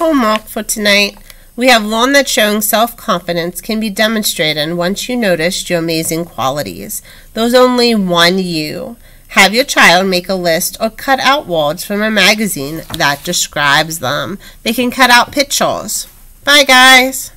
Homework for tonight. We have learned that showing self confidence can be demonstrated once you notice your amazing qualities. There's only one you. Have your child make a list or cut out words from a magazine that describes them. They can cut out pictures. Bye, guys.